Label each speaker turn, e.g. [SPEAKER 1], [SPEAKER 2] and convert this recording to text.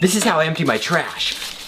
[SPEAKER 1] This is how I empty my trash.